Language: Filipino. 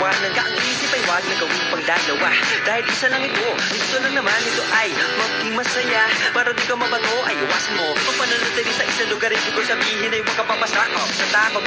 paliwanag Ang isip ay wag na gawing pangdalawa Dahil isa lang ito, gusto lang naman ito ay Maging masaya, para di ka mabato Ay iwasan mo, ang pananatili sa isang lugar Ibig ko sabihin ay huwag ka papasakop Sa takot,